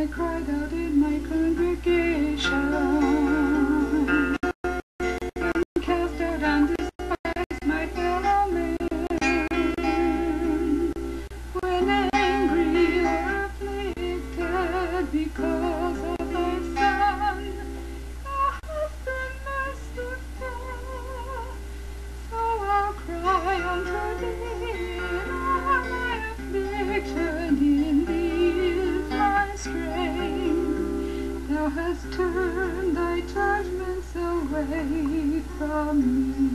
I cried out in my congregation, and cast out and despised my fellow men. When angry or afflicted because of thy son, thou hast been merciful. So I'll cry unto thee hast turned thy judgments away from me.